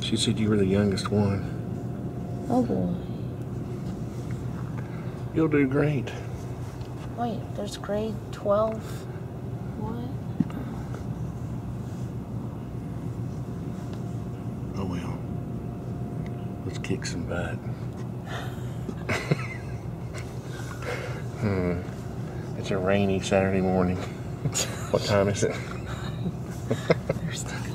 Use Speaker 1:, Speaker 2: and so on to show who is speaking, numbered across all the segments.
Speaker 1: She said you were the youngest one.
Speaker 2: Oh boy.
Speaker 1: You'll do great.
Speaker 2: Wait, there's grade 12. What?
Speaker 1: Oh well. Let's kick some butt. hmm. It's a rainy Saturday morning. what time is it?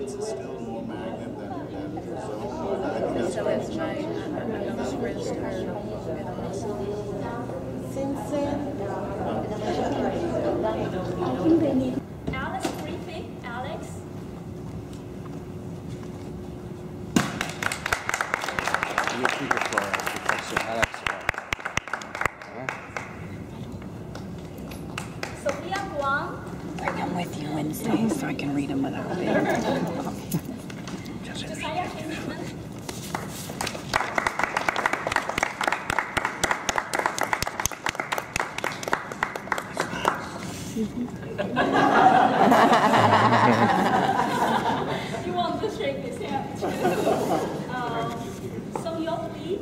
Speaker 3: now the is still more magnet than, than zone. I think that's
Speaker 4: So it's my, my youngest wrist hurt and a muscle.
Speaker 2: Since then,
Speaker 5: Alex Griffin, Alex.
Speaker 1: You keep it Professor Alex.
Speaker 2: with you Wednesday so I can read them without being.
Speaker 5: you want to shake his hand. um, so you'll be.